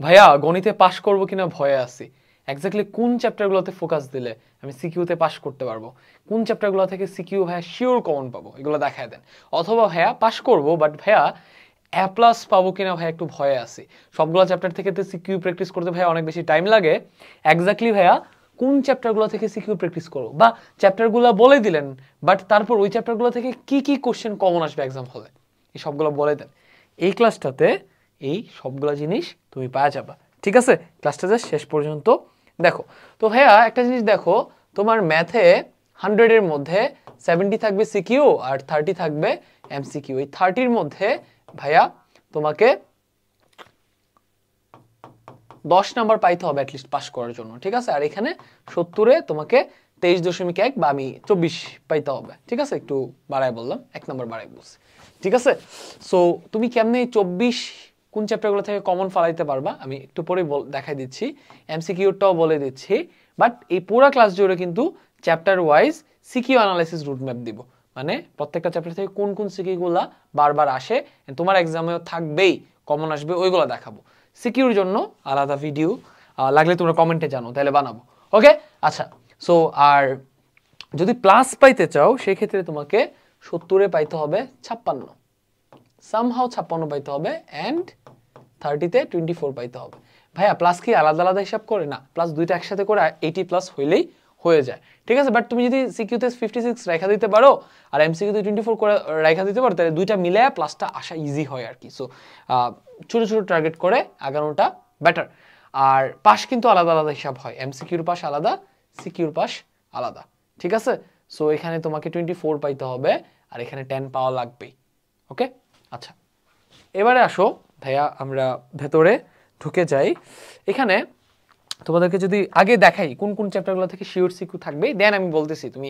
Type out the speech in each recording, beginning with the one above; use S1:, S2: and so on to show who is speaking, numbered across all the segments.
S1: ভাইয়া, গণিতে পাশ করব কিনা ভয়ে আছি। এক্স্যাক্টলি কোন চ্যাপ্টারগুলোতে ফোকাস দিলে আমি সিকিউতে পাশ করতে পারব? কোন চ্যাপ্টারগুলো থেকে সিকিউ ভাইয়া শিওর কমন পাবো? এগুলো দেখায় দেন। অথবা ভাইয়া, পাশ করব বাট ভাইয়া এ প্লাস পাবো কিনা ভাইয়া একটু ভয়ে আছি। সবগুলো চ্যাপ্টার থেকে তো সিকিউ প্র্যাকটিস করতে ভাইয়া অনেক বেশি টাইম লাগে। এক্স্যাক্টলি ভাইয়া, কোন চ্যাপ্টারগুলো থেকে সিকিউ প্র্যাকটিস করব? বা চ্যাপ্টারগুলো বলে দিলেন বাট তারপর ওই চ্যাপ্টারগুলো থেকে কি কি কোশ্চেন কমন আসবে এক্সাম হলে এই সবগুলো বলে দেন। এই ক্লাসটাতে এই সবগুলো জিনিস তুমি পাওয়া যাবা। ঠিক আছে? ক্লাসটা যা শেষ পর্যন্ত দেখো। তো ভাইয়া, একটা জিনিস দেখো, তোমার ম্যাথে হান্ড্রেডের মধ্যে সেভেন্টি থাকবে সিকিউ আর থার্টি থাকবে এমসিকিউ এই থার্টির মধ্যে ভাইয়া, তোমাকে দশ নাম্বার পাইতে হবে অ্যাটলিস্ট পাস করার জন্য। ঠিক আছে? আর এখানে সত্তরে তোমাকে তেইশ দশমিক এক বা আমি চব্বিশ পাইতে হবে। ঠিক আছে? একটু বাড়ায় বললাম। এক নাম্বার বাড়ায় বলছি। ঠিক আছে? সো তুমি কেমনে চব্বিশ কোন চ্যাপ্টারগুলো থেকে কমন ফালাইতে পারবা, আমি একটু পরে দেখাই দিচ্ছি। এমসিকিউটাও বলে দিচ্ছি। বাট এই পুরো ক্লাস জুড়ে কিন্তু chapter wise CQ analysis route map দিব। মানে প্রত্যেকটা চ্যাপ্টার থেকে কোন কোন সিকিগুলা বারবার আসে তোমার এক্সামেও থাকবেই কমন আসবে, ওইগুলো দেখাবো। সিকিউর জন্য আলাদা ভিডিও লাগলে তোমরা কমেন্টে জানো, তাহলে বানাবো। ওকে আচ্ছা সো আর যদি প্লাস পাইতে চাও, সেক্ষেত্রে তোমাকে সত্তরে পাইতে হবে ছাপ্পান্ন। সামহাও ছাপ্পান্ন পাইতে হবে অ্যান্ড থার্টিতে টোয়েন্টি ফোর পাইতে হবে। ভাইয়া প্লাস কি আলাদা আলাদা হিসাব করে? না প্লাস দুইটা একসাথে করে এইটি প্লাস হইলেই হয়ে যায়। ঠিক আছে? বাট তুমি যদি সিকিউতে ফিফটি সিক্স রেখা দিতে পারো আর এমসিকিউতে টোয়েন্টি ফোর করে রেখা দিতে পারো, তাহলে দুইটা মিলে প্লাসটা আসা ইজি হয় আর কি। সো ছোটো ছোটো টার্গেট করে আগানোটা বেটার আর পাস কিন্তু আলাদা আলাদা হিসাব হয়। এমসিকিউর পাস আলাদা সিকিউর পাস আলাদা। ঠিক আছে? সো এখানে তোমাকে টোয়েন্টি ফোর পাইতে হবে আর এখানে টেন পাওয়া লাগবেই। ওকে আচ্ছা এবারে আসো ভাইয়া, আমরা ভেতরে ঢুকে যাই। এখানে তোমাদেরকে যদি আগে দেখাই কোন কোন চ্যাপ্টারগুলো থেকে শিওর সিকিউ থাকবে, দেন আমি বলতেছি তুমি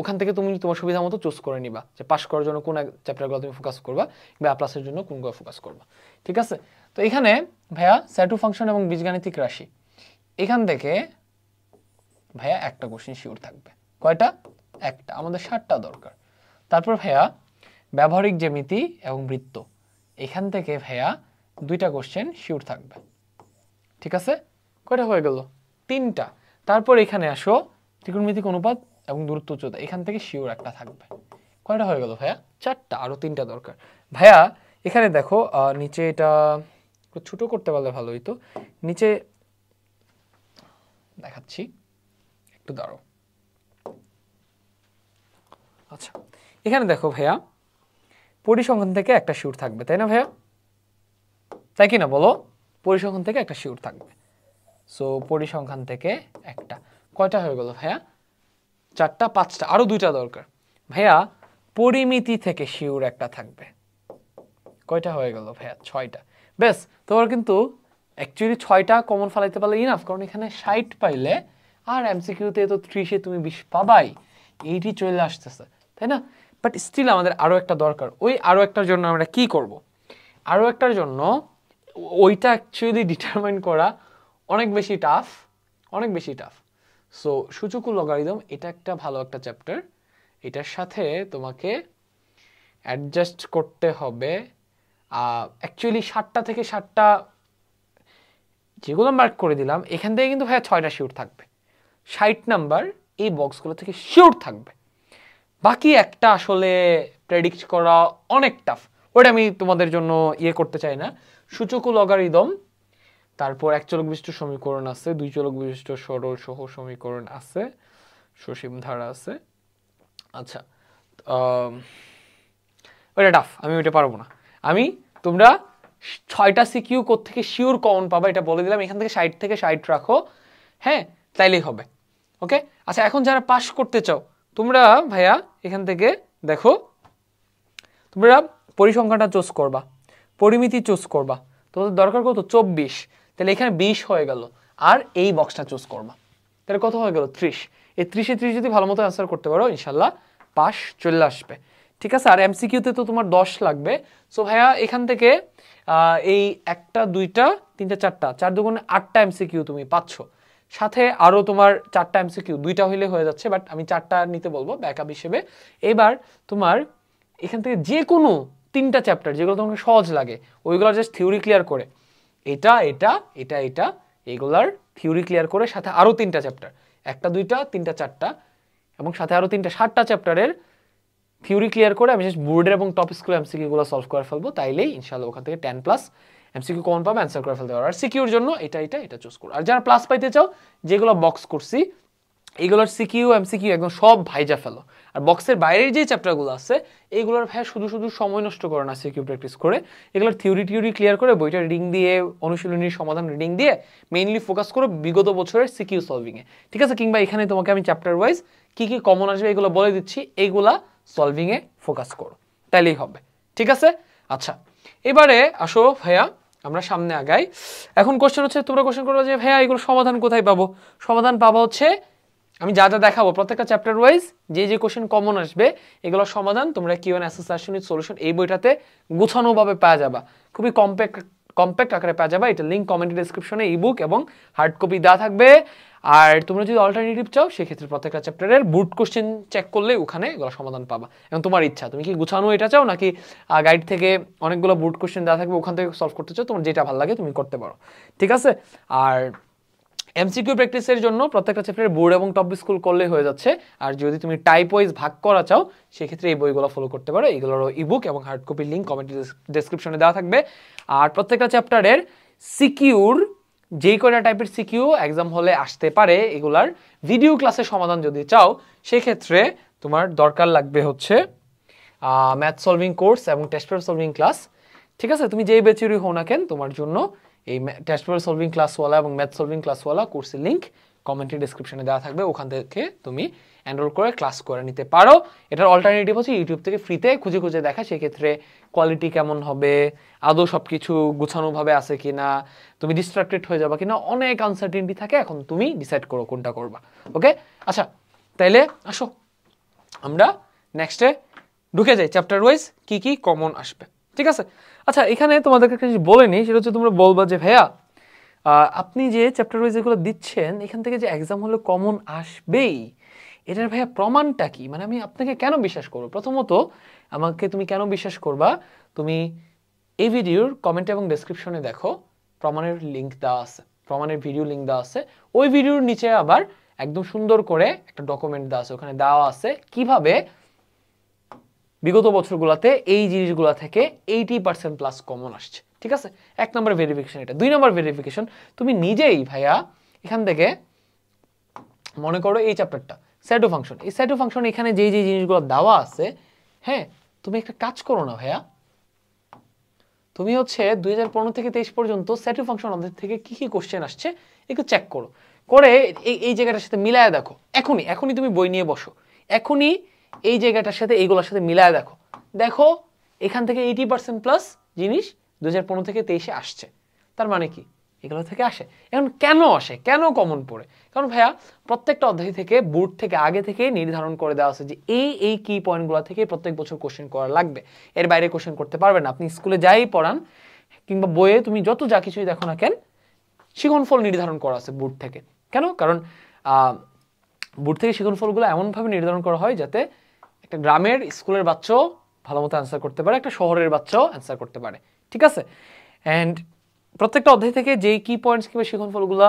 S1: ওখান থেকে তুমি তোমার সুবিধা মতো চুজ করে নিবা যে পাস করার জন্য কোন চ্যাপ্টারগুলো তুমি ফোকাস করবা বা প্লাসের জন্য কোনগুলো ফোকাস করবা। ঠিক আছে? তো এখানে ভাইয়া স্যাটু ফাংশন এবং বীজগাণিতিক রাশি। এখান থেকে ভাইয়া একটা কোশ্চেন শিওর থাকবে। কয়টা? একটা, আমাদের ষাটটা দরকার। তারপর ভাইয়া ব্যবহারিক জ্যামিতি এবং বৃত্ত, এখান থেকে ভাইয়া দুইটা কোশ্চেন শিওর থাকবে। ঠিক আছে? কয়টা হয়ে গেল? তিনটা। তারপর এখানে আসো, ত্রিকোণমিতিক অনুপাত এবং দূরত্ব উচ্চতা, এখান থেকে শিওর একটা থাকবে। কয়টা হয়ে গেল ভাইয়া? চারটা আরও তিনটা দরকার। ভাইয়া, এখানে দেখো নিচে এটা ছোট করতে পারলে ভালো হইতো। নিচে দেখাচ্ছি, একটু দাঁড়ো আচ্ছা এখানে দেখো ভাইয়া পরিসংখ্যান থেকে একটা শিউর থাকবে, তাই না ভাইয়া? তাই কি না বলো? পরিসংখ্যান থেকে একটা শিউর থাকবে। সো পরিসংখ্যান থেকে একটা। কয়টা হয়ে গেল ভাইয়া? চারটা, পাঁচটা আরও দুইটা দরকার। ভাইয়া, পরিমিতি থেকে শিউর একটা থাকবে। কয়টা হয়ে গেল ভাইয়া? ছয়টা। বেশ তোমার কিন্তু অ্যাকচুয়ালি ছয়টা কমন ফালাইতে পারলে ইনাফ কারণ এখানে ষাট পাইলে আর এমসিকিউতে তো ত্রিশে তুমি বিশ পাবাই। এইটি চলে আসতেছে, তাই না? বাট স্টিল আমাদের আরও একটা দরকার। ওই আরও একটার জন্য আমরা কি করব। আরও একটার জন্য ওইটা অ্যাকচুয়ালি ডিটারমাইন করা অনেক বেশি টাফ অনেক বেশি টাফ সো সূচক লগারিদম এটা একটা ভালো একটা চ্যাপ্টার এটার সাথে তোমাকে অ্যাডজাস্ট করতে হবে অ্যাকচুয়ালি ষাটটা থেকে ষাটটা যেগুলো মার্ক করে দিলাম, এখান থেকে কিন্তু ভাইয়া ছয়টা শিওর থাকবে। ষাট নাম্বার এই বক্সগুলো থেকে শিওর থাকবে। বাকি একটা আসলে প্রেডিক্ট করা অনেক টাফ ওটা আমি তোমাদের জন্য ইয়ে করতে চাই না। সূচক লগারিদম তারপর এক চলক বিশিষ্ট সমীকরণ আছে, দুই চলক বিশিষ্ট সরল সহ সমীকরণ আছে, সসীম ধারা আছে। আচ্ছা ওইটা টাফ আমি ওইটা পারব না। আমি তোমরা ছয়টা সিকিউ থেকে শিওর কমন পাবা, এটা বলে দিলাম, এখান থেকে সাইড থেকে সাইড রাখো। হ্যাঁ তাইলেই হবে। ওকে আচ্ছা এখন যারা পাশ করতে চাও তোমরা ভাইয়া এখান থেকে দেখো, তোমরা পরিসংখ্যানটা চুজ করবা, পরিমিতি চুজ করবা। তোমাদের দরকার কত? চব্বিশ। তাহলে এখানে বিশ হয়ে গেল। আর এই বক্সটা চুজ করবা। তাহলে কত হয়ে গেল? ত্রিশ। এই ত্রিশে ত্রিশ যদি ভালো মতো অ্যান্সার করতে পারো, ইনশাল্লাহ পাস চলে আসবে। ঠিক আছে? আর এমসিকিউতে তো তোমার দশ লাগবে। সো ভাইয়া, এখান থেকে এই একটা, দুইটা, তিনটা, চারটা, চার দুগুণে আটটা এমসিকিউ তুমি পাচ্ছ। সাথে আরও তোমার চারটা এমসিকিউ দুইটা হইলে হয়ে যাচ্ছে বাট আমি চারটা নিতে বলব ব্যাকআপ হিসেবে। এবার তোমার এখান থেকে যে কোনো তিনটা চ্যাপ্টার যেগুলো তোমাকে সহজ লাগে, ওইগুলো জাস্ট থিওরি ক্লিয়ার করে। এটা এটা এটা এটা, এগুলার থিওরি ক্লিয়ার করে সাথে আরও তিনটা চ্যাপ্টার একটা, দুইটা, তিনটা, চারটা, এবং সাথে আরও তিনটা, সাতটা চ্যাপ্টারের থিওরি ক্লিয়ার করে আমি জাস্ট বোর্ডের এবং টপ স্কুল এমসিকিউগুলো সলভ করে ফেলব, তাইলেই ইনশাল্লাহ ওখান থেকে টেন প্লাস এমসিকিউ কমন পাবে? অ্যান্সার করে ফেলতে পারো। আর সিকিউর জন্য এটা এটা এটা চুজ করো। আর যারা প্লাস পাইতে চাও, যেগুলো বক্স করছি এইগুলোর সিকিউ এমসিকিউ একদম সব ভাইজা ফেলো। আর বক্সের বাইরের যে চ্যাপ্টারগুলো আছে এইগুলোর ভাই শুধু শুধু সময় নষ্ট করে না সিকিউ প্র্যাকটিস করে। এগুলোর থিওরি টিওরি ক্লিয়ার করে বইটা রিডিং দিয়ে, অনুশীলনীর সমাধান রিডিং দিয়ে মেইনলি ফোকাস করো বিগত বছরের সিকিউ সলভিংয়ে ঠিক আছে? কিংবা এখানে তোমাকে আমি চ্যাপ্টার ওয়াইজ কী কী কমন আসবে এগুলো বলে দিচ্ছি। এইগুলা সলভিংয়ে ফোকাস করো। তাইলেই হবে। ঠিক আছে? আচ্ছা। এবারে আসো ভাইয়া আমরা সামনে আগাই। এখন কোশ্চেন হচ্ছে, তোমরা কোশ্চেন করব যে, ভাইয়া, এগুলো সমাধান কোথায় পাবো? সমাধান পাবো হচ্ছে, আমি যা যা দেখাবো, প্রত্যেকটা চ্যাপ্টার ওয়াইজ যে যে কোশ্চেন কমন আসবে, এগুলোর সমাধান তোমরা কিউ অ্যান অ্যাসোসিয়েশন সলিউশন এই বইটাতে গুছানোভাবে পাওয়া যাবা। খুবই কম্প্যাক্ট কম্প্যাক্ট আকারে পাওয়া যাবে। এটা লিঙ্ক কমেন্ট ডিসক্রিপশনে বুক এবং হার্ড কপি দেওয়া থাকবে। আর তোমরা যদি অল্টারনেটিভ চাও, সেক্ষেত্রে প্রত্যেকটা চ্যাপ্টারের বুট কোশ্চেন চেক করলে ওখানে এগুলো সমাধান পাবা। এবং তোমার ইচ্ছা, তুমি কি গুছানো এটা চাও, নাকি গাইড থেকে অনেকগুলো বুট কোশ্চেন দেওয়া থাকবে, ওখান থেকে সলভ করতে চাও, তোমার যেটা ভালো লাগে তুমি করতে পারো। ঠিক আছে? আর এমসিকিউ প্র্যাকটিসের জন্য প্রত্যেকটা চ্যাপ্টারে বোর্ড এবং টপ স্কুল করলে হয়ে যাচ্ছে। আর যদি তুমি টাইপ ওয়াইজ ভাগ করা চাও, সেক্ষেত্রে এই বইগুলো ফলো করতে পারো। এগুলোরও ইবুক এবং হার্ড কপির লিঙ্ক কমেন্ট ডেসক্রিপশনে দেওয়া থাকবে। আর প্রত্যেকটা চ্যাপ্টারের সিকিউর যেই কয়টা টাইপের সিকিউ এক্সাম হলে আসতে পারে, এগুলার ভিডিও ক্লাসের সমাধান যদি চাও, সেক্ষেত্রে তোমার দরকার লাগবে হচ্ছে ম্যাথ সলভিং কোর্স এবং টেস্ট পেপার সলভিং ক্লাস ঠিক আছে? তুমি যেই বেচুরি হও না কেন, তোমার জন্য এই টেস্ট পেপার সলভিং ক্লাসওয়ালা এবং ম্যাথ সলভিং ক্লাসওয়ালা কোর্সের লিঙ্ক কমেন্টের ডিসক্রিপশনে দেওয়া থাকবে। ওখান থেকে তুমি এনরোল করে ক্লাস করে নিতে পারো। এটার অল্টারনেটিভ হচ্ছে ইউটিউব থেকে ফ্রিতে খুঁজে খুঁজে দেখা। সেক্ষেত্রে কোয়ালিটি কেমন হবে? আদৌ সব কিছু গুছানোভাবে আছে কি না তুমি ডিস্ট্রাক্টেড হয়ে যাবা কিনা? অনেক আনসার্টিনিটি থাকে, এখন তুমি ডিসাইড করো কোনটা করবা ওকে আচ্ছা তাইলে আসো। আমরা নেক্সটে ঢুকে যাই চ্যাপ্টার ওয়াইজ কি কি কমন আসবে, ঠিক আছে? আচ্ছা এখানে তোমাদেরকে কিছু বলে নিই, সেটা হচ্ছে তোমরা বলবা যে, ভাইয়া আপনি যে চ্যাপ্টার ওয়াইজ এগুলো দিচ্ছেন, এখান থেকে যে এক্সাম হলে কমন আসবেই। এটার ভাইয়া প্রমাণটা কি? মানে আমি আপনাকে কেন বিশ্বাস করব? প্রথমত, আমাকে তুমি কেন বিশ্বাস করবা? তুমি এই ভিডিওর কমেন্ট এবং ডেসক্রিপশনে দেখো, প্রমাণের লিঙ্ক দেওয়া আছে, প্রমাণের ভিডিও লিঙ্ক দেওয়া আছে। ওই ভিডিওর নিচে আবার একদম সুন্দর করে একটা ডকুমেন্ট দেওয়া আছে, ওখানে দেওয়া আছে কীভাবে বিগত বছরগুলোতে এই জিনিসগুলো থেকে এইটি পার্সেন্ট প্লাস কমন আসছে, ঠিক আছে? এক নম্বর ভেরিফিকেশন এটা। দুই নম্বর ভেরিফিকেশন তুমি নিজেই ভাইয়া এখান থেকে মনে করো এই চ্যাপ্টারটা স্যাডো ফাংশন এই স্যাডো ফাংশন এখানে যেই যে জিনিসগুলো দেওয়া আছে হ্যাঁ তুমি একটা কাজ করো না ভাইয়া। তুমি হচ্ছে দুই হাজার পনেরো থেকে তেইশ পর্যন্ত স্যাটো ফাংশন আমাদের থেকে কি কি কোশ্চেন আসছে একটু চেক করো। করে এই এই জায়গাটার সাথে মিলায় দেখো। এখনই এখনই তুমি বই নিয়ে বসো। এখনই এই জায়গাটার সাথে, এইগুলোর সাথে মিলায় দেখো। দেখো, এখান থেকে এইটি পার্সেন্ট প্লাস জিনিস দু হাজার পনেরো থেকে তেইশে আসছে। তার মানে কি? এগুলো থেকে আসে। এখন কেন আসে? কেন কমন পড়ে? কারণ ভাইয়া, প্রত্যেকটা অধ্যায় থেকে বুট থেকে আগে থেকে নির্ধারণ করে দেওয়া আছে যে এই এই কি পয়েন্টগুলো থেকে প্রত্যেক বছর কোশ্চেন করা লাগবে। এর বাইরে কোশ্চেন করতে পারবে না। আপনি স্কুলে যাই পড়ান, কিংবা বইয়ে তুমি যত যা কিছুই দেখো না কেন, শিখনফল নির্ধারণ করা আছে বুট থেকে। কেন? কারণ বুট থেকে শিখনফলগুলো এমনভাবে নির্ধারণ করা হয় যাতে একটা গ্রামের স্কুলের বাচ্চাও ভালো মতো অ্যান্সার করতে পারে, একটা শহরের বাচ্চাও অ্যান্সার করতে পারে। ঠিক আছে? অ্যান্ড প্রত্যেকটা অধ্যায় থেকে যেই কি পয়েন্টস কিংবা শিখনফলগুলো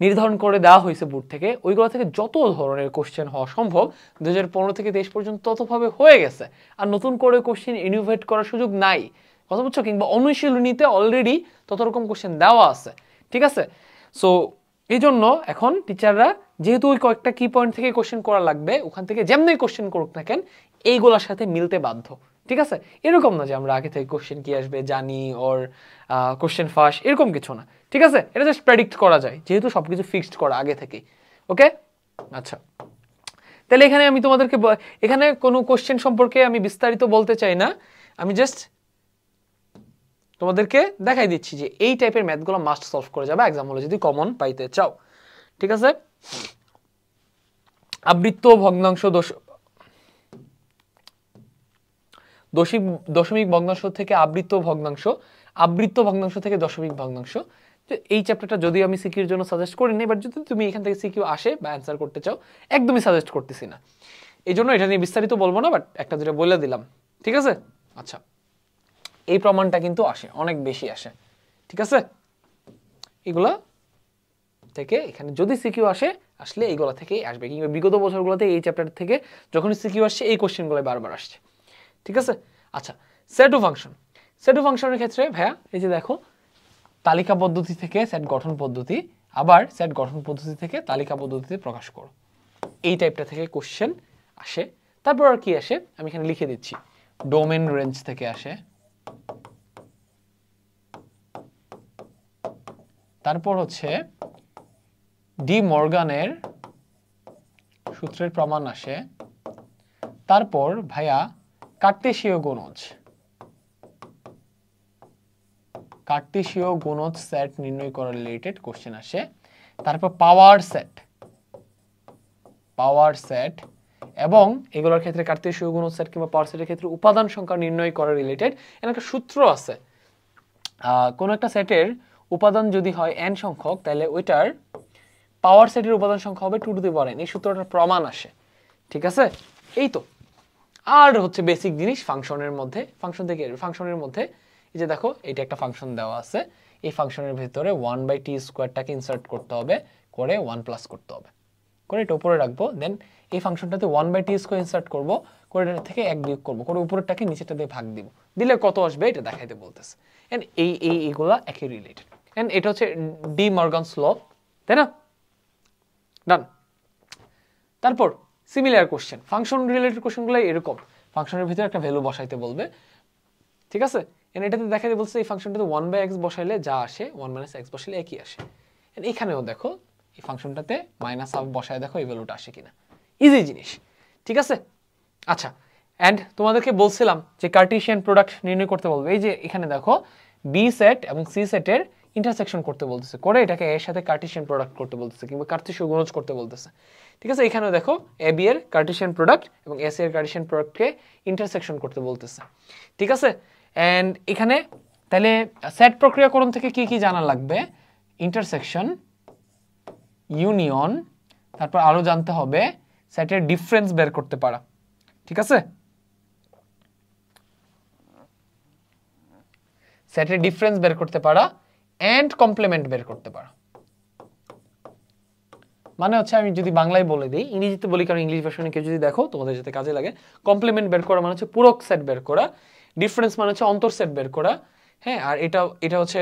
S1: নির্ধারণ করে দেওয়া হয়েছে বুট থেকে, ওইগুলো থেকে যত ধরনের কোশ্চেন হওয়া সম্ভব দু হাজার পনেরো থেকে তেইশ পর্যন্ত ততভাবে হয়ে গেছে। আর নতুন করে কোশ্চেন ইনোভেট করার সুযোগ নাই। কথা বুঝছ? কিংবা অনুশীলনীতে অলরেডি তত রকম কোশ্চেন দেওয়া আছে। ঠিক আছে? সো এই জন্য এখন টিচাররা যেহেতু ওই কয়েকটা কি পয়েন্ট থেকে কোশ্চেন করা লাগবে, ওখান থেকে যেমনি কোশ্চেন করুক না কেন, এইগুলোর সাথে মিলতে বাধ্য। ঠিক আছে? এরকম না যে আমরা আগে থেকে কোশ্চেন কি আসবে, জানি ওর কোশ্চেন ফার্স্ট এরকম কিছু না। ঠিক আছে? এটা জাস্ট প্রেডিক্ট করা যায়, যেহেতু সব কিছু ফিক্সড করা আগে থেকেই। ওকে আচ্ছা। তাহলে এখানে আমি তোমাদেরকে এখানে কোনো কোশ্চেন সম্পর্কে আমি বিস্তারিত বলতে চাই না। আমি জাস্ট তোমাদেরকে দেখাই দিচ্ছি যে এই টাইপের ম্যাথগুলো মাস্ট সলভ করে যাবে। এক্সাম হলে যদি কমন পাইতে চাও। ঠিক আছে? আবৃত্ত ভগ্নাংশ দোষ দশমিক দশমিক ভগ্নাংশ থেকে আবৃত্ত ভগ্নাংশ আবৃত্ত ভগ্নাংশ থেকে দশমিক ভগ্নাংশ। তো এই চ্যাপ্টারটা যদি আমি সিকিউর জন্য সাজেস্ট করি না বাট যদি তুমি এখান থেকে সিকিউ আসে বা অ্যান্সার করতে চাও, একদমই সাজেস্ট করতেছি না। এই জন্য এটা নিয়ে বিস্তারিত বলব না বাট একটা যেটা বলে দিলাম। ঠিক আছে? আচ্ছা। এই প্রমাণটা কিন্তু আসে, অনেক বেশি আসে। ঠিক ঠিক আছে? এগুলা থেকে এখানে যদি সিকিউ আসে, আসলে এইগুলা থেকেই আসবে। কিংবা বিগত বছরগুলোতে এই চ্যাপ্টার থেকে যখন সিকিউ আসছে, এই কোশ্চেনগুলো বারবার আসছে। ঠিক আছে? আচ্ছা সেটু ফাংশন সেটু ফাংশনের ক্ষেত্রে, ভাইয়া, এই যে দেখো, তালিকা পদ্ধতি থেকে সেট গঠন পদ্ধতি, আবার সেট গঠন পদ্ধতি থেকে তালিকা পদ্ধতিতে প্রকাশ করো। এই টাইপটা থেকে কোশ্চেন আসে। তারপর আর কি আসে? আমি এখানে লিখে দিচ্ছি। ডোমেন রেঞ্জ থেকে আসে। তারপর হচ্ছে ডি মর্গানের সূত্রের প্রমাণ আসে। তারপর, ভাইয়া কার্টেশীয় গুণজ কার্টেশীয় গুণজ সেট নির্ণয় করা রিলেটেড কোশ্চেন আসে। তারপর পাওয়ার সেট পাওয়ার সেট এবং এগুলোর ক্ষেত্রে কার্তেশীয় গুণ সেট কিংবা পাওয়ার সেটের ক্ষেত্রে উপাদান সংখ্যা নির্ণয় করা রিলেটেড এর একটা সূত্র আছে। কোনো একটা সেটের উপাদান যদি হয় এন সংখ্যক, তাহলে ওইটার পাওয়ার সেটের উপাদান সংখ্যা হবে টু টু দি পাওয়ার এই সূত্রটার প্রমাণ আসে। ঠিক আছে? এই তো। আর হচ্ছে বেসিক জিনিস ফাংশনের মধ্যে ফাংশন থেকে ফাংশনের মধ্যে, এই যে দেখো এটা একটা ফাংশন দেওয়া আছে। এই ফাংশনের ভিতরে ওয়ান বাই টি স্কোয়ারটাকে ইনসার্ট করতে হবে, করে ওয়ান প্লাস করতে হবে। করে এটা উপরে রাখব দেন এই ফাংশনটাতে one by t square insert করব, করে এটা থেকে এক বিয়োগ করব, করে উপরেরটাকে নিচেটা দিয়ে ভাগ দিব। দিলে কত আসবে? এটা দেখাইতে বলতেছে। এন্ড এই এই, এইগুলা একই রিলেটেড এন্ড এটা হচ্ছে ডি মর্গানস ল তাই না? ডান তারপর সিমিলার কোশ্চেন ফাংশন রিলেটেড কোশ্চেনগুলো এরকম। ফাংশনের ভিতরে একটা ভ্যালু বসাইতে বলবে। ঠিক আছে? এন্ড এটাতে দেখাতে বলছে এই ফাংশনটাতে ওয়ান বাই এক্স বসাইলে যা আসে ওয়ান মাইনাস এক্স বসাইলে একই আসে। And এখানেও দেখো, এই ফাংশনটাতে মাইনাস হাফ বসায় দেখো এই ভ্যালুটা আসে কিনা। ইজি জিনিস। ঠিক আছে? আচ্ছা অ্যান্ড তোমাদেরকে বলছিলাম যে কার্টিশিয়ান প্রোডাক্ট নির্ণয় করতে বলবে। এই যে এখানে দেখো বি সেট এবং সি সেটের ইন্টারসেকশন করতে বলতেছে। করে এটাকে এর সাথে কার্টিশিয়ান প্রোডাক্ট করতে বলতেছে কিংবা কার্তিসীয় গুণজ করতে বলতেছে। ঠিক আছে, এখানেও দেখো এ বি এর কার্টিশিয়ান প্রোডাক্ট এবং এস এর কার্টিশিয়ান প্রোডাক্টকে ইন্টারসেকশন করতে বলতেছে। ঠিক আছে? অ্যান্ড এখানে, তাহলে সেট প্রক্রিয়াকরণ থেকে কি কি জানা লাগবে? ইন্টারসেকশন ইউনিয়ন তারপর আরও জানতে হবে সেটের ডিফারেন্স বের করতে পারা। ঠিক আছে? সেটের ডিফারেন্স বের করতে পারা। এন্ড কমপ্লিমেন্ট বের করতে পারা। মানে হচ্ছে আমি যদি বাংলায় বলে দিই, ইংরেজিতে বলি কারণ ইংলিশ ভার্সনে কেউ যদি দেখো, তোমাদের যাতে কাজে লাগে। কমপ্লিমেন্ট বের করা মানে হচ্ছে পুরক সেট বের করা। ডিফারেন্স মানে হচ্ছে অন্তর সেট বের করা। হ্যাঁ আর এটা এটা হচ্ছে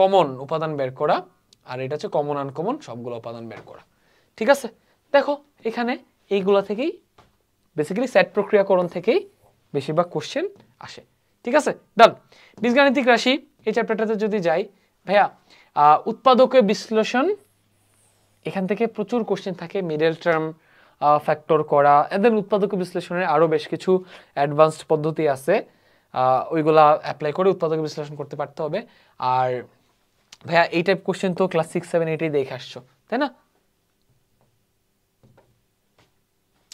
S1: কমন উপাদান বের করা। আর এটা হচ্ছে কমন আনকমন সবগুলো উপাদান বের করা। ঠিক আছে? দেখো, এখানে এইগুলা থেকেই বেসিক্যালি সেট প্রক্রিয়াকরণ থেকেই বেশিরভাগ কোশ্চেন আসে। ঠিক আছে? ডান বীজগাণিতিক রাশি, এই চ্যাপ্টারটাতে যদি যাই ভাইয়া আহ, বিশ্লেষণ এখান থেকে প্রচুর কোশ্চেন থাকে মিডল টার্ম ফ্যাক্টর করা এদের উৎপাদক বিশ্লেষণের আরও বেশ কিছু অ্যাডভান্সড পদ্ধতি আছে। ওইগুলা অ্যাপ্লাই করে উৎপাদক বিশ্লেষণ করতে পারতে হবে। আর ভাইয়া এই টাইপ কোশ্চেন তো ক্লাস সিক্স সেভেন এইটেই দেখে আসছো তাই না?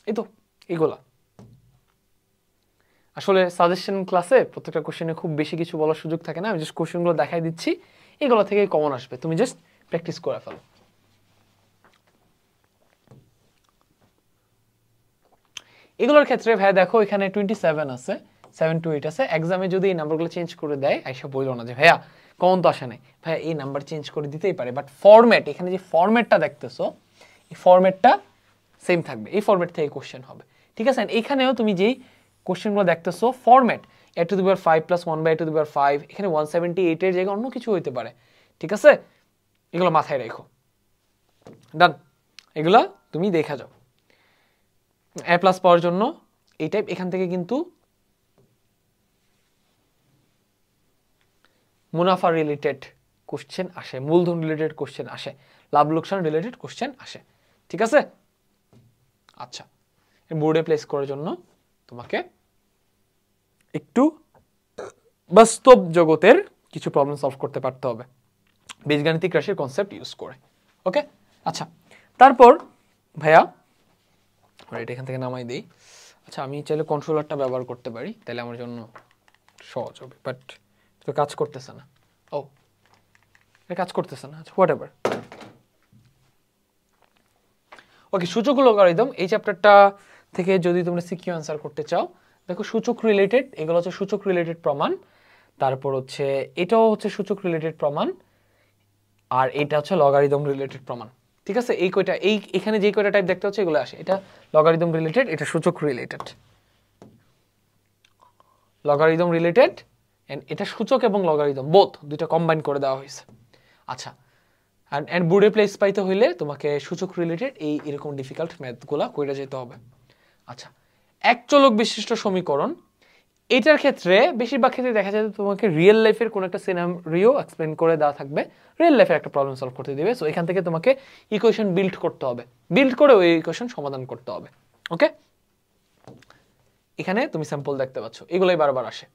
S1: এই তো এইগুলা আসলে সাজেশন ক্লাসে প্রত্যেকটা কোশ্চেনে খুব বেশি কিছু বলার সুযোগ থাকে না। আমি জাস্ট কোশ্চেনগুলো দেখাই দিচ্ছি। এগুলো থেকে কমন আসবে। তুমি জাস্ট প্র্যাকটিস করে ফেলো। এগুলোর ক্ষেত্রে ভাই দেখো, এখানে টোয়েন্টি সেভেন আছে সেভেন টু এইট আছে। এক্সামে যদি এই নাম্বারগুলো চেঞ্জ করে দেয়, আইসা বলল না যে, ভাইয়া কমন তো আসে নাই? ভাইয়া, এই নাম্বার চেঞ্জ করে দিতেই পারে। বাট ফরম্যাট এখানে যে ফরম্যাটটা দেখতেছো, এই ফরম্যাটটা সেম থাকবে। এই ফরম্যাট থেকে কোশ্চেন হবে। ঠিক আছে? এখানেও তুমি যেই কোশ্চেনগুলো দেখতেছো ফরম্যাট এ টু দুবার five plus one by two দুবার ফাইভ এখানে ওয়ান সেভেন্টি এইটের জায়গায় অন্য কিছু হইতে পারে, ঠিক আছে? এগুলো মাথায় রেখো। ডান এগুলা তুমি দেখা যাও। এ প্লাস পাওয়ার জন্য এই টাইপ এখান থেকে কিন্তু মুনাফা রিলেটেড কোশ্চেন আসে, মূলধন রিলেটেড কোশ্চেন আসে, লাভ লোকসান রিলেটেড কোশ্চেন আসে, ঠিক আছে? আচ্ছা বোর্ডে প্লেস করার জন্য তোমাকে একটু বাস্তব জগতের কিছু প্রবলেম সলভ করতে পারতে হবে। বীজগাণিতিক রাশির কনসেপ্ট ইউজ করে। ওকে আচ্ছা তারপর ভাইয়া এটা এখান থেকে নামাই দিই। আচ্ছা আমি চাইলে কন্ট্রোলারটা ব্যবহার করতে পারি, তাহলে আমার জন্য সহজ হবে বাট তো কাজ করতেছে না। ও এটা কাজ করতেছে না আচ্ছা হোয়াট ওকে সূচক লগারিদম এই চ্যাপ্টারটা থেকে যদি তোমরা সিকিউ অ্যান্সার করতে চাও দেখো সূচক রিলেটেড এগুলো হচ্ছে সূচক রিলেটেড প্রমাণ। তারপর হচ্ছে, এটাও হচ্ছে সূচক রিলেটেড প্রমাণ, আর এটা হচ্ছে লগারিদম রিলেটেড প্রমাণ। ঠিক আছে? এই কয়টা, এই, এখানে যে কয়টা টাইপ দেখতে হচ্ছে, এগুলো আসে। এটা লগারিদম রিলেটেড এটা সূচক রিলেটেড লগারিদম রিলেটেড অ্যান্ড এটা সূচক এবং লগারিদম বোধ দুইটা কম্বাইন করে দেওয়া হয়েছে। আচ্ছা অ্যান্ড অ্যান্ড বুড়ে প্লেস পাইতে হইলে তোমাকে সূচক রিলেটেড এই এরকম ডিফিকাল্ট ম্যাথগুলা করে যেতে হবে। আচ্ছা এক চলক বিশিষ্ট সমীকরণ। এটার ক্ষেত্রে বেশিরভাগ ক্ষেত্রে দেখা যায় তোমাকে রিয়েল লাইফের কোনো একটা সিনারিও এক্সপ্লেন করে দেওয়া থাকবে। রিয়েল লাইফের একটা প্রবলেম সলভ করতে দিবে। সো এখান থেকে তোমাকে ইকুয়েশন বিল্ড করতে হবে। বিল্ড করে ওই ইকুয়েশন সমাধান করতে হবে। ওকে এখানে তুমি স্যাম্পল দেখতে পাচ্ছ। এগুলোই বারবার আসে।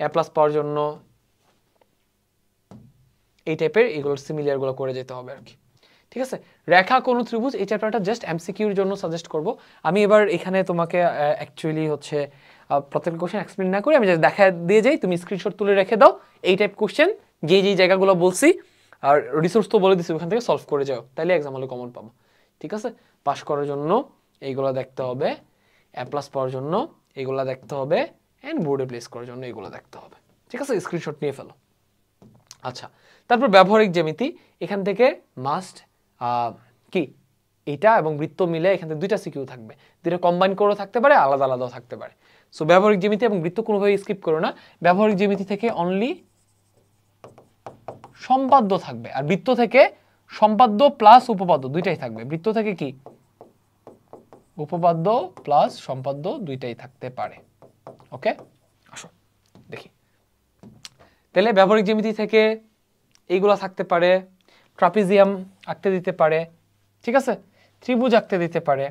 S1: এ প্লাস পাওয়ার জন্য এই টাইপের এগুলোর সিমিলিয়ারগুলো করে যেতে হবে আর কি। ঠিক আছে? রেখা কোন ত্রিভুজ, এই চ্যাপ্টারটা জাস্ট এমসিকিউর জন্য সাজেস্ট করব। আমি এবার এখানে তোমাকে অ্যাকচুয়ালি হচ্ছে প্রত্যেকটা কোশ্চেন এক্সপ্লেন না করে আমি জাস্ট দেখা দিয়ে যাই, তুমি স্ক্রিনশট তুলে রেখে দাও, এই টাইপ কোশ্চেন যে যেই জায়গাগুলো বলছি, আর রিসোর্স তো বলে দিচ্ছি ওখান থেকে সলভ করে যাও, তাইলে এক্সাম হলে কমন পাবো। ঠিক আছে? পাস করার জন্য এইগুলো দেখতে হবে এ প্লাস পাওয়ার জন্য এইগুলো দেখতে হবে অ্যান্ড বোর্ডে প্লেস করার জন্য এইগুলো দেখতে হবে। ঠিক আছে? স্ক্রিনশট নিয়ে ফেলো। আচ্ছা তারপর ব্যবহারিক জ্যামিতি, এখান থেকে মাস্ট কি? এটা এবং বৃত্ত মিলে এখান থেকে দুইটা সিকিউ থাকবে। দুইটা কম্বাইন করেও থাকতে পারে, আলাদা আলাদাও থাকতে পারে। সো ব্যবহারিক জ্যামিতি এবং বৃত্ত কোনোভাবে স্কিপ করো না। ব্যবহারিক জ্যামিতি থেকে অনলি সম্পাদ্য থাকবে। আর বৃত্ত থেকে সম্পাদ্য প্লাস উপপাদ্য দুইটাই থাকবে। বৃত্ত থেকে কি? উপপাদ্য প্লাস সম্পাদ্য দুইটাই থাকতে পারে। ওকে আসো, দেখি। তাহলে ব্যবহারিক জ্যামিতি থেকে এইগুলো থাকতে পারে ট্রাপিজিয়াম আঁকতে দিতে পারে, ঠিক আছে? ত্রিভুজ আঁকতে দিতে পারে।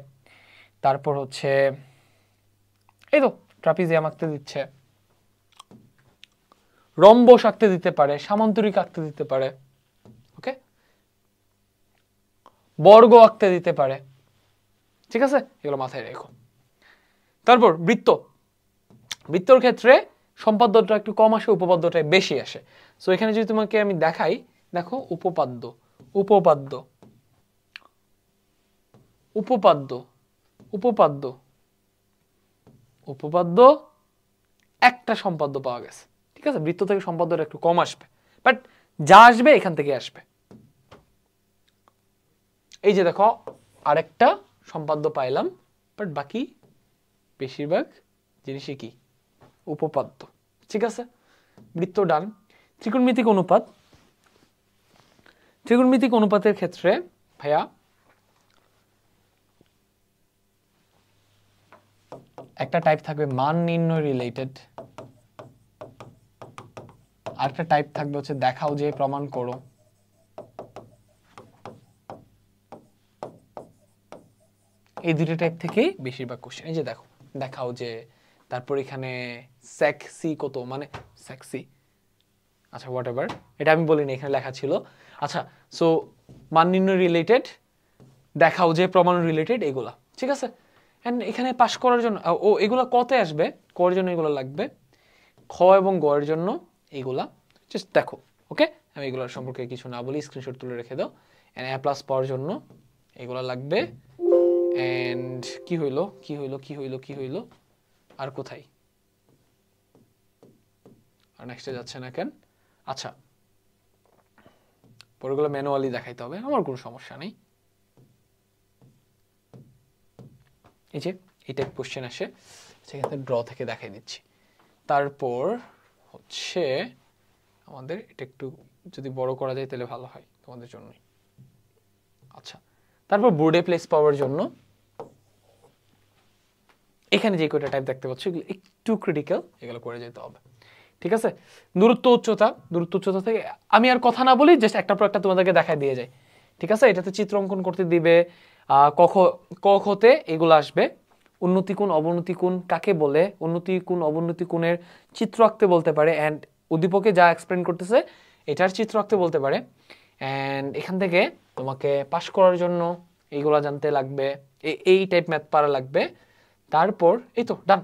S1: তারপর হচ্ছে, এই তো, ট্রাপিজিয়াম আঁকতে দিচ্ছে। রম্বস আঁকতে দিতে পারে, সামান্তরিক আঁকতে দিতে পারে, ওকে? বর্গ আঁকতে দিতে পারে, ঠিক আছে? এগুলো মাথায় রেখো। তারপর বৃত্ত। বৃত্তর ক্ষেত্রে সম্পাদ্যটা একটু কম আসে উপপাদ্যটা বেশি আসে। সো এখানে যদি তোমাকে আমি দেখাই দেখো, উপপাদ্য। উপপাদ্য। উপপাদ্য। উপপাদ্য। উপপাদ্য, একটা সম্পাদ্য পাওয়া গেছে। ঠিক আছে? বৃত্ত থেকে সম্পাদ্যটা একটু কম আসবে। বাট যা আসবে, এখান থেকে আসবে। এই যে দেখো, আরেকটা সম্পাদ্য পাইলাম। বাট বাকি বেশিরভাগ জিনিসই কি? উপপাদ্য। ঠিক আছে? বৃত্ত ডান। ত্রিকোণমিতিক অনুপাত। ত্রিকোণমিতিক অনুপাতের ক্ষেত্রে, ভাইয়া, একটা টাইপ থাকবে মান নির্ণয় রিলেটেড আরেকটা টাইপ থাকবে হচ্ছে দেখাও যে প্রমাণ করো। এই দুটো টাইপ থেকে বেশিরভাগ কোশ্চেন এই যে দেখো, দেখাও যে তারপর এখানে সেক্সি কত মানে সেক্সি আচ্ছা হোয়াট এভার এটা আমি বলিনি, এখানে লেখা ছিল আচ্ছা সো মান রিলেটেড দেখাও যে প্রমাণ রিলেটেড এগুলা, ঠিক আছে? অ্যান্ড এখানে পাশ করার জন্য, ও এগুলা কতে আসবে? কর জন্য এগুলো লাগবে। খ এবং গয়ের জন্য এগুলা। জাস্ট দেখো ওকে আমি এগুলোর সম্পর্কে কিছু না বলি স্ক্রিনশট তুলে রেখে দাও। অ্যান্ড এ প্লাস পাওয়ার জন্য এগুলো লাগবে। অ্যান্ড কি হইল? কি হইল? কি হইল? কি হইল? আর কোথায়? আর নেক্সটে যাচ্ছে না কেন? আচ্ছা পরেগুলো ম্যানুয়ালি দেখাইতে হবে, আমার কোনো সমস্যা নেই। এই যে এই টাইপ কোশ্চেন আসে, সেক্ষেত্রে ড্র থেকে দেখাই দিচ্ছি। তারপর হচ্ছে আমাদের এটা একটু যদি বড় করা যায় তাহলে ভালো হয় তোমাদের জন্যই। আচ্ছা তারপর বোর্ডে প্লেস পাওয়ার জন্য এখানে যে কয়টা টাইপ দেখতে পাচ্ছ, এগুলো একটু ক্রিটিক্যাল এগুলো করে যেতে হবে। ঠিক আছে? দূরত্ব উচ্চতা দূরত্ব উচ্চতা থেকে আমি আর কথা না বলি জাস্ট একটা পর একটা তোমাদেরকে দেখায় দিয়ে যায় ঠিক আছে? এটাতে চিত্র অঙ্কন করতে দিবে কখ, কখতে এগুলো আসবে। উন্নতি কোণ, অবনতি কোণ কাকে বলে? উন্নতি কোণ, অবনতি কোণের চিত্র আঁকতে বলতে পারে অ্যান্ড উদ্দীপকে যা এক্সপ্লেন করতেছে, এটার চিত্র আঁকতে বলতে পারে। অ্যান্ড এখান থেকে তোমাকে পাশ করার জন্য এইগুলা জানতে লাগবে। এই টাইপ ম্যাথ পারা লাগবে। তারপর, এই তো ডান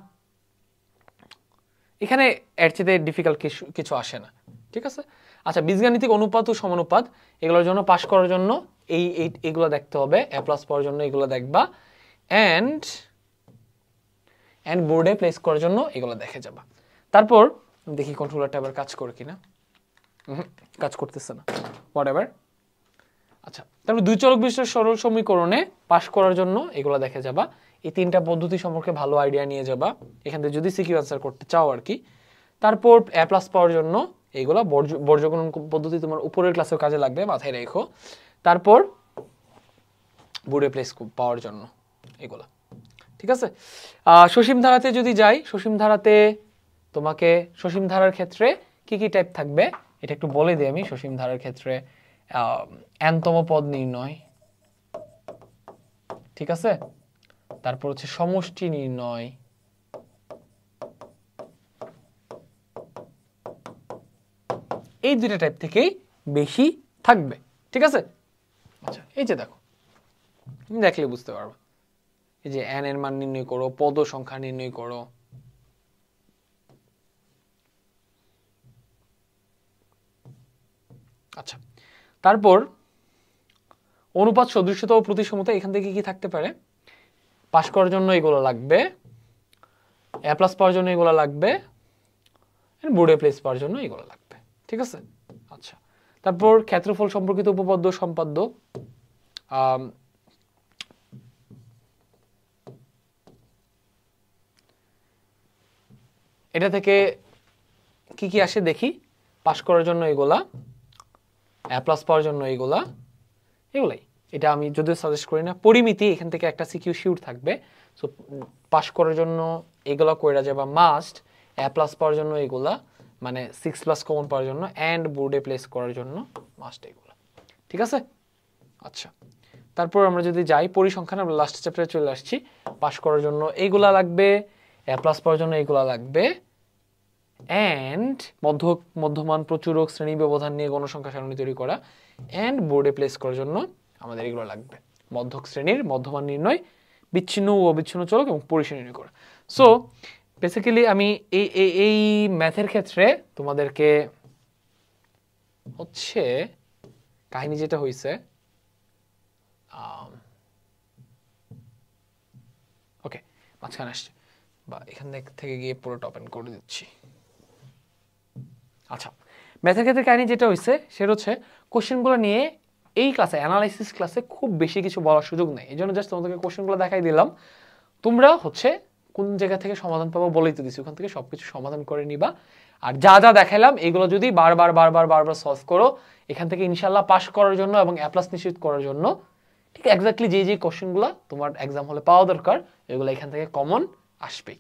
S1: এখানে এর চেয়ে ডিফিকাল্ট কিছু কিছু আসে না। ঠিক আছে? আচ্ছা বীজগাণিতিক অনুপাত ও সমানুপাত, এগুলোর জন্য পাশ করার জন্য এই এগুলো দেখতে হবে এ প্লাস পাওয়ার জন্য এগুলো দেখবা অ্যান্ড অ্যান্ড বোর্ডে প্লেস করার জন্য এগুলো দেখে যাবা। তারপর দেখি কন্ট্রোলারটা আবার কাজ করে কিনা। কাজ করতেছে না। হোয়াট এভার আচ্ছা তারপর দুই চলক বিশিষ্ট সরল সমীকরণে পাশ করার জন্য এগুলো দেখে যাবা। এই তিনটা পদ্ধতি সম্পর্কে ভালো আইডিয়া নিয়ে যাবা। এখান থেকে যদি সিকিউ অ্যান্সার করতে চাও আর কি। তারপর এ প্লাস পাওয়ার জন্য এইগুলা বর্জ্য বর্জ্যকরণ পদ্ধতি তোমার উপরের ক্লাসেও কাজে লাগবে, মাথায় রেখো। তারপর বুড়ে প্লেস পাওয়ার জন্য এগুলা। ঠিক আছে? সসীম ধারাতে যদি যাই, সসীম ধারাতে তোমাকে, সসীম ধারার ক্ষেত্রে কি কি টাইপ থাকবে? এটা একটু বলে দিই আমি, সসীম ধারার ক্ষেত্রে এনতম পদ নির্ণয়। ঠিক আছে? তারপর হচ্ছে সমষ্টি নির্ণয়। এই দুইটা টাইপ থেকেই বেশি থাকবে, ঠিক আছে? আচ্ছা এই যে দেখো দেখলে বুঝতে পারবে। এই যে এন এর মান নির্ণয় করো, পদ সংখ্যা নির্ণয় করো। আচ্ছা তারপর অনুপাত সদৃশতা ও প্রতিসমতা এখান থেকে কি থাকতে পারে? পাস করার জন্য এগুলো লাগবে এ প্লাস পাওয়ার জন্য এগুলো লাগবে বোর্ডে প্লেস পাওয়ার জন্য এগুলো লাগবে। ঠিক আছে? আচ্ছা। তারপর ক্ষেত্রফল সম্পর্কিত উপপাদ্য সম্পাদ্য এটা থেকে কি কি আসে দেখি? পাস করার জন্য এগুলা এ প্লাস পাওয়ার জন্য এগুলা, এগুলাই। এটা আমি যদিও সাজেস্ট করি না, পরিমিতি এখান থেকে একটা সিকিউ শিউর থাকবে। সো পাস করার জন্য এগুলা কইরা যাবা মাস্ট এ প্লাস পাওয়ার জন্য এগুলা মানে সিক্স প্লাস কমন পাওয়ার জন্য অ্যান্ড বোর্ডে প্লেস করার জন্য মাস্ট এগুলা। ঠিক আছে? আচ্ছা। তারপর আমরা যদি যাই পরিসংখ্যান, আমরা লাস্ট চ্যাপ্টারে চলে আসছি। পাস করার জন্য এইগুলা লাগবে এ প্লাস পাওয়ার জন্য এইগুলা লাগবে অ্যান্ড মধ্য, মধ্যমান প্রচুরক শ্রেণি ব্যবধান নিয়ে গণসংখ্যা সারণী তৈরি করা অ্যান্ড বোর্ডে প্লেস করার জন্য আমাদের এগুলো লাগবে। মধ্যক শ্রেণির, মধ্যমান নির্ণয়, বিচ্ছিন্ন ও অবিচ্ছিন্ন চলক এবং পরিসীমা নির্ণয় করা সো বেসিক্যালি আমি এই, এই- ম্যাথের ক্ষেত্রে তোমাদেরকে হচ্ছে কাহিনী যেটা হয়েছে ওকে, মাঝখানে আসছে। বা এখান থেকে গিয়ে পুরো টপ এন্ড করে দিচ্ছি। আচ্ছা ম্যাথের ক্ষেত্রে কাহিনী যেটা হয়েছে সেটা হচ্ছে কোশ্চেনগুলো নিয়ে এই ক্লাসে অ্যানালাইসিস ক্লাসে খুব বেশি কিছু বলার সুযোগ নেই। এই জন্য জাস্ট তোমাদেরকে কোশ্চেনগুলো দেখাই দিলাম। তোমরা হচ্ছে কোন জায়গা থেকে সমাধান পাবো বলেই তো দিছি। ওখান থেকে সবকিছু সমাধান করে নিবা। আর যা যা দেখাইলাম, এগুলো যদি বারবার বারবার বারবার সলভ করো, এখান থেকে ইনশাল্লাহ পাস করার জন্য এবং অ্যাপ্লাস নিশ্চিত করার জন্য, ঠিক এক্স্যাক্টলি যে যে কোশ্চেনগুলো তোমার এক্সাম হলে পাওয়া দরকার, এগুলো এখান থেকে কমন আসবেই।